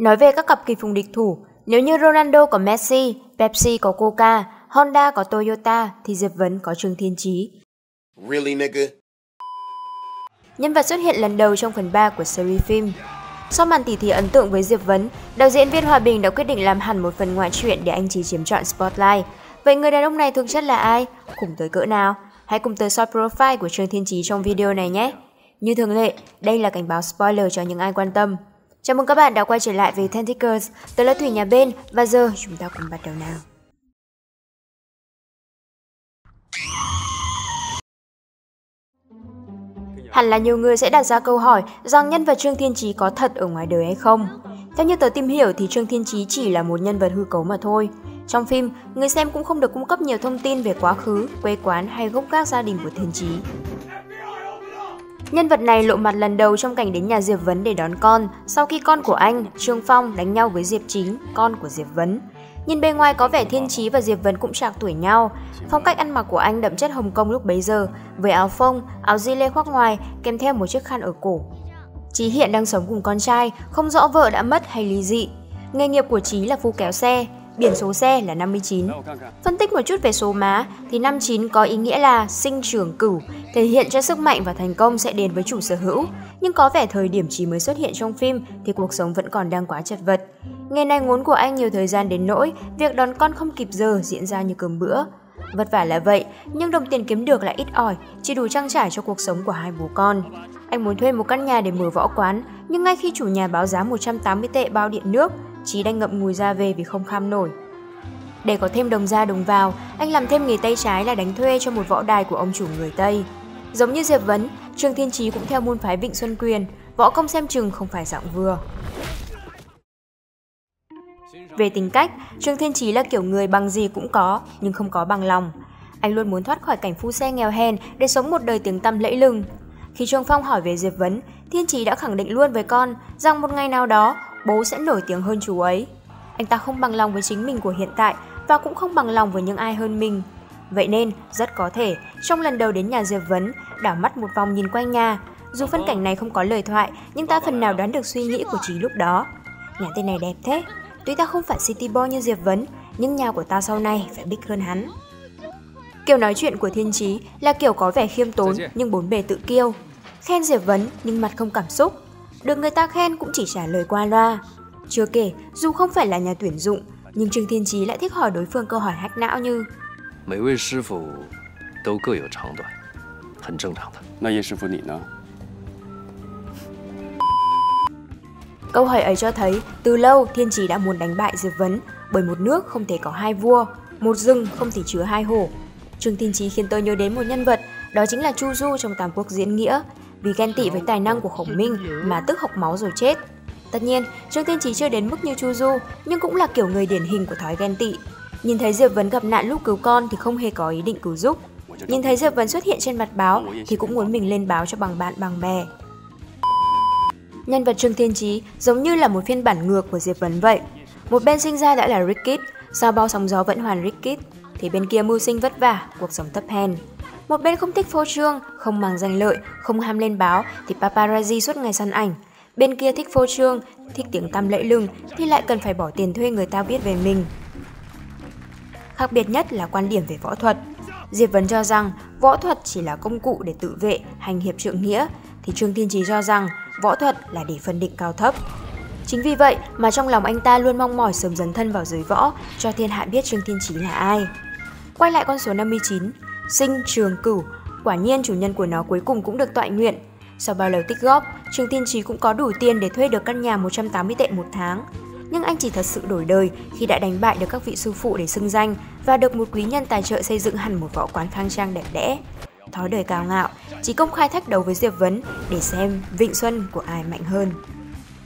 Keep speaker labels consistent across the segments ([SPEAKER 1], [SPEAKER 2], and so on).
[SPEAKER 1] Nói về các cặp kỳ phùng địch thủ, nếu như Ronaldo có Messi, Pepsi có Coca, Honda có Toyota thì Diệp Vấn có Trương Thiên Chí. Really nigga? Nhân vật xuất hiện lần đầu trong phần 3 của series phim. Sau màn tỉ thí ấn tượng với Diệp Vấn, đạo diễn viên Hòa Bình đã quyết định làm hẳn một phần ngoại truyện để anh Chí chiếm trọn spotlight. Vậy người đàn ông này thực chất là ai? Cùng tới cỡ nào? Hãy cùng tới soi profile của Trương Thiên Chí trong video này nhé! Như thường lệ, đây là cảnh báo spoiler cho những ai quan tâm. Chào mừng các bạn đã quay trở lại với Tentacles, tôi là Thủy nhà bên và giờ chúng ta cùng bắt đầu nào. Hẳn là nhiều người sẽ đặt ra câu hỏi rằng nhân vật Trương Thiên Chí có thật ở ngoài đời hay không. Theo như tớ tìm hiểu thì Trương Thiên Chí chỉ là một nhân vật hư cấu mà thôi. Trong phim, người xem cũng không được cung cấp nhiều thông tin về quá khứ, quê quán hay gốc gác gia đình của Thiên Chí. Nhân vật này lộ mặt lần đầu trong cảnh đến nhà Diệp Vấn để đón con, sau khi con của anh, Trương Phong, đánh nhau với Diệp Chính, con của Diệp Vấn. Nhìn bề ngoài có vẻ Thiên Chí và Diệp Vấn cũng trạc tuổi nhau. Phong cách ăn mặc của anh đậm chất Hồng Kông lúc bấy giờ, với áo phông, áo di lê khoác ngoài, kèm theo một chiếc khăn ở cổ. Chí hiện đang sống cùng con trai, không rõ vợ đã mất hay ly dị. Nghề nghiệp của Chí là phu kéo xe, biển số xe là 59. Phân tích một chút về số má thì 59 có ý nghĩa là sinh trưởng cửu, thể hiện cho sức mạnh và thành công sẽ đến với chủ sở hữu. Nhưng có vẻ thời điểm chỉ mới xuất hiện trong phim thì cuộc sống vẫn còn đang quá chật vật. Ngày này ngốn của anh nhiều thời gian đến nỗi việc đón con không kịp giờ diễn ra như cơm bữa. Vất vả là vậy, nhưng đồng tiền kiếm được là ít ỏi, chỉ đủ trang trải cho cuộc sống của hai bố con. Anh muốn thuê một căn nhà để mở võ quán, nhưng ngay khi chủ nhà báo giá 180 tệ bao điện nước, Chí đang ngậm ngùi ra về vì không kham nổi. Để có thêm đồng ra đồng vào, anh làm thêm nghề tay trái là đánh thuê cho một võ đài của ông chủ người Tây. Giống như Diệp Vấn, Trương Thiên Chí cũng theo môn phái Vịnh Xuân Quyền, võ công xem chừng không phải dạng vừa. Về tính cách, Trương Thiên Chí là kiểu người bằng gì cũng có, nhưng không có bằng lòng. Anh luôn muốn thoát khỏi cảnh phu xe nghèo hèn để sống một đời tiếng tăm lẫy lừng. Khi Trương Phong hỏi về Diệp Vấn, Thiên Chí đã khẳng định luôn với con rằng một ngày nào đó bố sẽ nổi tiếng hơn chú ấy. Anh ta không bằng lòng với chính mình của hiện tại và cũng không bằng lòng với những ai hơn mình. Vậy nên, rất có thể, trong lần đầu đến nhà Diệp Vấn, đảo mắt một vòng nhìn quanh nhà, dù phân cảnh này không có lời thoại, nhưng ta phần nào đoán được suy nghĩ của Trí lúc đó. Nhà tên này đẹp thế, tuy ta không phải city boy như Diệp Vấn, nhưng nhà của ta sau này phải big hơn hắn. Kiểu nói chuyện của Thiên Trí là kiểu có vẻ khiêm tốn nhưng bốn bề tự kiêu. Khen Diệp Vấn nhưng mặt không cảm xúc, được người ta khen cũng chỉ trả lời qua loa. Chưa kể, dù không phải là nhà tuyển dụng, nhưng Trương Thiên Chí lại thích hỏi đối phương câu hỏi hack não như
[SPEAKER 2] 每位师傅都各有长短，很正常的。那叶师傅你呢？
[SPEAKER 1] Câu hỏi ấy cho thấy từ lâu Thiên Chí đã muốn đánh bại Diệp Vấn bởi một nước không thể có hai vua, một rừng không thể chứa hai hổ. Trương Thiên Chí khiến tôi nhớ đến một nhân vật, đó chính là Chu Du trong Tam Quốc diễn nghĩa, vì ghen tị với tài năng của Khổng Minh mà tức học máu rồi chết. Tất nhiên, Trương Thiên trí chưa đến mức như Chu Du, nhưng cũng là kiểu người điển hình của thói ghen tị. Nhìn thấy Diệp Vấn gặp nạn lúc cứu con thì không hề có ý định cứu giúp. Nhìn thấy Diệp Vấn xuất hiện trên mặt báo thì cũng muốn mình lên báo cho bằng bạn bằng bè. Nhân vật Trương Thiên trí giống như là một phiên bản ngược của Diệp Vấn vậy. Một bên sinh ra đã là Rickit, sau bao sóng gió vẫn hoàn Rickit, thì bên kia mưu sinh vất vả, cuộc sống thấp hèn. Một bên không thích phô trương, không màng danh lợi, không ham lên báo thì paparazzi suốt ngày săn ảnh. Bên kia thích phô trương, thích tiếng tăm lẫy lừng thì lại cần phải bỏ tiền thuê người ta viết về mình. Khác biệt nhất là quan điểm về võ thuật. Diệp Vấn cho rằng võ thuật chỉ là công cụ để tự vệ, hành hiệp trượng nghĩa, thì Trương Thiên Trí cho rằng võ thuật là để phân định cao thấp. Chính vì vậy mà trong lòng anh ta luôn mong mỏi sớm dấn thân vào giới võ, cho thiên hạ biết Trương Thiên Trí là ai. Quay lại con số 59, sinh trường cửu, quả nhiên chủ nhân của nó cuối cùng cũng được tọa nguyện. Sau bao lâu tích góp, Trương Thiên Trí cũng có đủ tiền để thuê được căn nhà 180 tệ một tháng. Nhưng anh chỉ thật sự đổi đời khi đã đánh bại được các vị sư phụ để xưng danh và được một quý nhân tài trợ xây dựng hẳn một võ quán khang trang đẹp đẽ. Thói đời cao ngạo, chỉ công khai thách đấu với Diệp Vấn để xem Vịnh Xuân của ai mạnh hơn.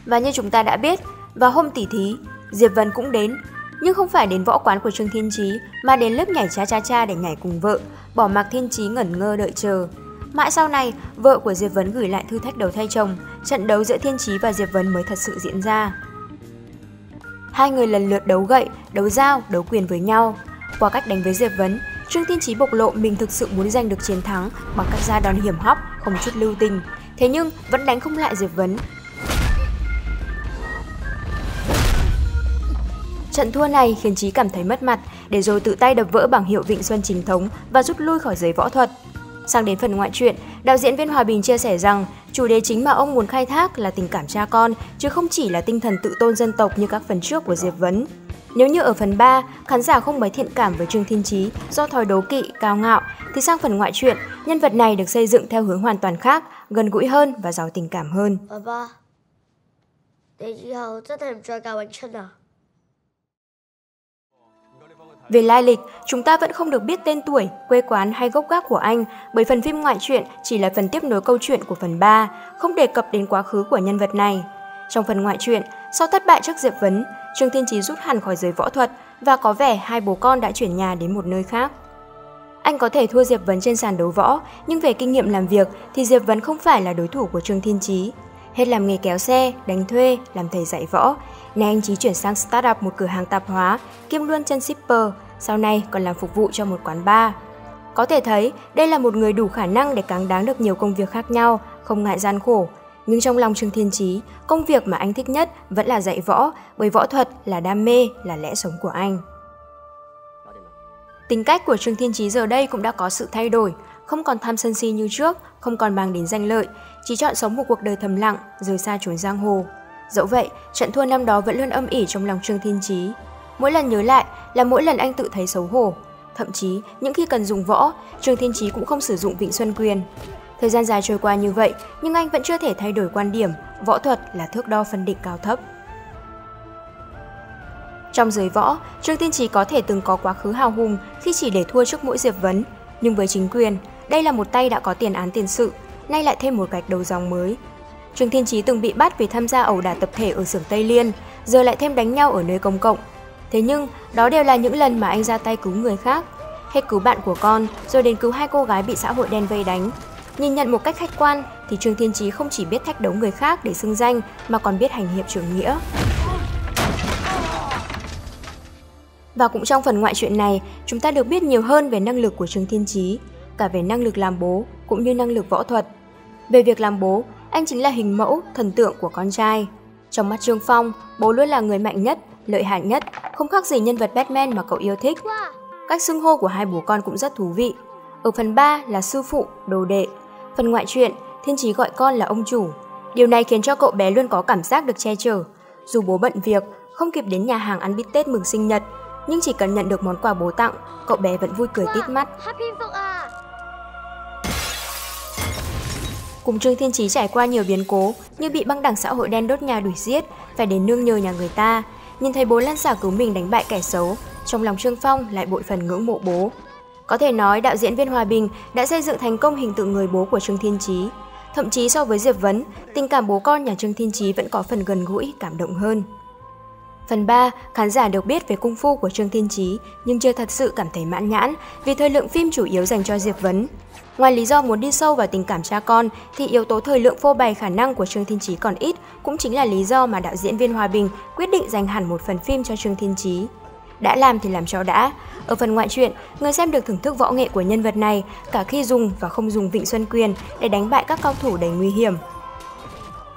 [SPEAKER 1] Và như chúng ta đã biết, vào hôm tỷ thí, Diệp Vấn cũng đến, nhưng không phải đến võ quán của Trương Thiên Trí mà đến lớp nhảy cha cha cha để nhảy cùng vợ, bỏ mặc Thiên Trí ngẩn ngơ đợi chờ. Mãi sau này, vợ của Diệp Vấn gửi lại thư thách đầu thay chồng, trận đấu giữa Thiên Trí và Diệp Vấn mới thật sự diễn ra. Hai người lần lượt đấu gậy, đấu dao, đấu quyền với nhau. Qua cách đánh với Diệp Vấn, Trương Thiên Trí bộc lộ mình thực sự muốn giành được chiến thắng bằng cách ra đòn hiểm hóc, không chút lưu tình. Thế nhưng vẫn đánh không lại Diệp Vấn. Trận thua này khiến Chí cảm thấy mất mặt, để rồi tự tay đập vỡ bảng hiệu Vịnh Xuân chính thống và rút lui khỏi giới võ thuật. Sang đến phần ngoại truyện, đạo diễn viên Hòa Bình chia sẻ rằng chủ đề chính mà ông muốn khai thác là tình cảm cha con, chứ không chỉ là tinh thần tự tôn dân tộc như các phần trước của Diệp Vấn. Nếu như ở phần 3, khán giả không mấy thiện cảm với Trương Thiên Chí do thói đố kỵ, cao ngạo, thì sang phần ngoại truyện, nhân vật này được xây dựng theo hướng hoàn toàn khác, gần gũi hơn và giàu tình cảm hơn. Bà ba, về lai lịch, chúng ta vẫn không được biết tên tuổi, quê quán hay gốc gác của anh bởi phần phim ngoại truyện chỉ là phần tiếp nối câu chuyện của phần 3, không đề cập đến quá khứ của nhân vật này. Trong phần ngoại truyện, sau thất bại trước Diệp Vấn, Trương Thiên Chí rút hẳn khỏi giới võ thuật và có vẻ hai bố con đã chuyển nhà đến một nơi khác. Anh có thể thua Diệp Vấn trên sàn đấu võ, nhưng về kinh nghiệm làm việc thì Diệp Vấn không phải là đối thủ của Trương Thiên Chí. Hết làm nghề kéo xe, đánh thuê, làm thầy dạy võ, nay anh Chí chuyển sang startup một cửa hàng tạp hóa, kiêm luôn chân shipper, sau này còn làm phục vụ cho một quán bar. Có thể thấy, đây là một người đủ khả năng để cáng đáng được nhiều công việc khác nhau, không ngại gian khổ. Nhưng trong lòng Trương Thiên Chí, công việc mà anh thích nhất vẫn là dạy võ, bởi võ thuật là đam mê, là lẽ sống của anh. Tính cách của Trương Thiên Chí giờ đây cũng đã có sự thay đổi, không còn tham sân si như trước, không còn mang đến danh lợi, chỉ chọn sống một cuộc đời thầm lặng, rời xa chốn giang hồ. Dẫu vậy, trận thua năm đó vẫn luôn âm ỉ trong lòng Trương Thiên Chí. Mỗi lần nhớ lại là mỗi lần anh tự thấy xấu hổ. Thậm chí, những khi cần dùng võ, Trương Thiên Chí cũng không sử dụng Vịnh Xuân Quyền. Thời gian dài trôi qua như vậy, nhưng anh vẫn chưa thể thay đổi quan điểm, võ thuật là thước đo phân định cao thấp. Trong giới võ, Trương Thiên trí có thể từng có quá khứ hào hùng khi chỉ để thua trước mỗi Diệp Vấn, nhưng với chính quyền, đây là một tay đã có tiền án tiền sự, nay lại thêm một gạch đầu dòng mới. Trương Thiên Chí từng bị bắt vì tham gia ẩu đả tập thể ở xưởng Tây Liên, giờ lại thêm đánh nhau ở nơi công cộng. Thế nhưng, đó đều là những lần mà anh ra tay cứu người khác. Hết cứu bạn của con, rồi đến cứu hai cô gái bị xã hội đen vây đánh. Nhìn nhận một cách khách quan, thì Trương Thiên Chí không chỉ biết thách đấu người khác để xưng danh, mà còn biết hành hiệp trưởng nghĩa. Và cũng trong phần ngoại truyện này, chúng ta được biết nhiều hơn về năng lực của Trương Thiên Chí, cả về năng lực làm bố cũng như năng lực võ thuật. Về việc làm bố, anh chính là hình mẫu, thần tượng của con trai. Trong mắt Trương Phong, bố luôn là người mạnh nhất, lợi hại nhất, không khác gì nhân vật Batman mà cậu yêu thích. Cách xưng hô của hai bố con cũng rất thú vị. Ở phần 3 là sư phụ, đồ đệ. Phần ngoại truyện, Thiên Chí gọi con là ông chủ. Điều này khiến cho cậu bé luôn có cảm giác được che chở. Dù bố bận việc, không kịp đến nhà hàng ăn bít tết mừng sinh nhật, nhưng chỉ cần nhận được món quà bố tặng, cậu bé vẫn vui cười tít mắt. Cùng Trương Thiên Chí trải qua nhiều biến cố như bị băng đảng xã hội đen đốt nhà đuổi giết, phải đến nương nhờ nhà người ta, nhìn thấy bố lăn xả cứu mình đánh bại kẻ xấu, trong lòng Trương Phong lại bội phần ngưỡng mộ bố. Có thể nói đạo diễn viên Hòa Bình đã xây dựng thành công hình tượng người bố của Trương Thiên Chí. Thậm chí so với Diệp Vấn, tình cảm bố con nhà Trương Thiên Chí vẫn có phần gần gũi, cảm động hơn. Phần 3, khán giả được biết về cung phu của Trương Thiên Chí nhưng chưa thật sự cảm thấy mãn nhãn vì thời lượng phim chủ yếu dành cho Diệp Vấn. Ngoài lý do muốn đi sâu vào tình cảm cha con thì yếu tố thời lượng phô bày khả năng của Trương Thiên Chí còn ít cũng chính là lý do mà đạo diễn viên Hòa Bình quyết định dành hẳn một phần phim cho Trương Thiên Chí. Đã làm thì làm cho đã. Ở phần ngoại truyện, người xem được thưởng thức võ nghệ của nhân vật này cả khi dùng và không dùng Vịnh Xuân Quyền để đánh bại các cao thủ đầy nguy hiểm.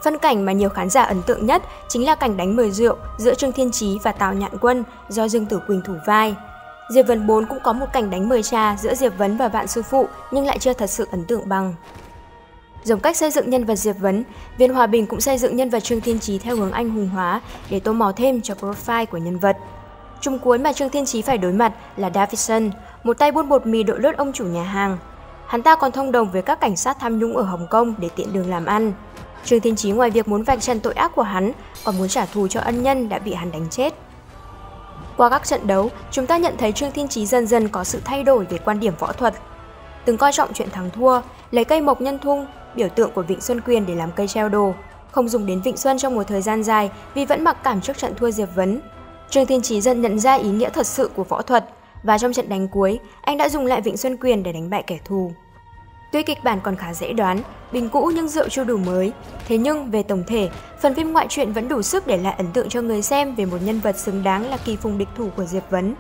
[SPEAKER 1] Phân cảnh mà nhiều khán giả ấn tượng nhất chính là cảnh đánh mời rượu giữa Trương Thiên Chí và Tào Nhạn Quân do Dương Tử Quỳnh thủ vai. Diệp Vấn 4 cũng có một cảnh đánh mời trà giữa Diệp Vấn và Vạn Sư Phụ nhưng lại chưa thật sự ấn tượng bằng. Giống cách xây dựng nhân vật Diệp Vấn, Viên Hòa Bình cũng xây dựng nhân vật Trương Thiên Chí theo hướng anh hùng hóa để tô màu thêm cho profile của nhân vật. Trung cuối mà Trương Thiên Chí phải đối mặt là Davison, một tay buôn bột mì đội lốt ông chủ nhà hàng. Hắn ta còn thông đồng với các cảnh sát tham nhũng ở Hồng Kông để tiện đường làm ăn. Trương Thiên Chí ngoài việc muốn vạch trần tội ác của hắn, còn muốn trả thù cho ân nhân đã bị hắn đánh chết. Qua các trận đấu, chúng ta nhận thấy Trương Thiên Chí dần dần có sự thay đổi về quan điểm võ thuật. Từng coi trọng chuyện thắng thua, lấy cây mộc nhân thung, biểu tượng của Vịnh Xuân Quyền để làm cây treo đồ, không dùng đến Vịnh Xuân trong một thời gian dài vì vẫn mặc cảm trước trận thua Diệp Vấn. Trương Thiên Chí dần nhận ra ý nghĩa thật sự của võ thuật và trong trận đánh cuối, anh đã dùng lại Vịnh Xuân Quyền để đánh bại kẻ thù. Tuy kịch bản còn khá dễ đoán, bình cũ nhưng rượu chưa đủ mới. Thế nhưng về tổng thể, phần phim ngoại truyện vẫn đủ sức để lại ấn tượng cho người xem về một nhân vật xứng đáng là kỳ phùng địch thủ của Diệp Vấn.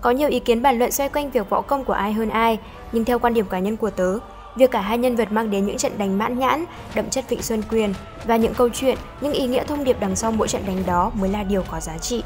[SPEAKER 1] Có nhiều ý kiến bàn luận xoay quanh việc võ công của ai hơn ai, nhưng theo quan điểm cá nhân của tớ, việc cả hai nhân vật mang đến những trận đánh mãn nhãn, đậm chất Vịnh Xuân Quyền và những câu chuyện, những ý nghĩa thông điệp đằng sau mỗi trận đánh đó mới là điều có giá trị.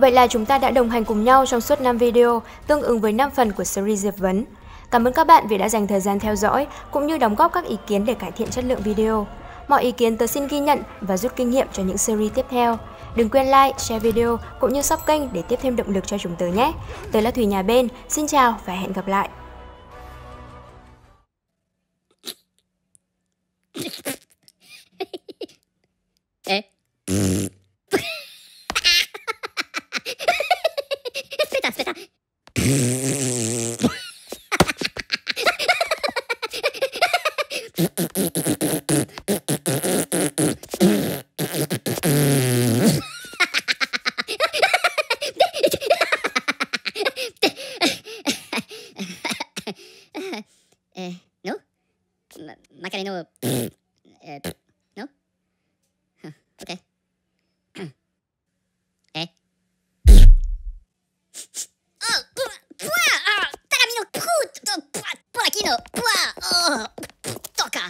[SPEAKER 1] Vậy là chúng ta đã đồng hành cùng nhau trong suốt 5 video, tương ứng với 5 phần của series Diệp Vấn. Cảm ơn các bạn vì đã dành thời gian theo dõi, cũng như đóng góp các ý kiến để cải thiện chất lượng video. Mọi ý kiến tớ xin ghi nhận và rút kinh nghiệm cho những series tiếp theo. Đừng quên like, share video cũng như sub kênh để tiếp thêm động lực cho chúng tớ nhé. Tớ là Thùy Nhà Bên, xin chào và hẹn gặp lại.
[SPEAKER 3] Macaroni no. uh, no? Huh, okay. eh? oh! Pua! Ah! Taramino! Put! Pua! Pua! Kino! Pua! Oh! Toca!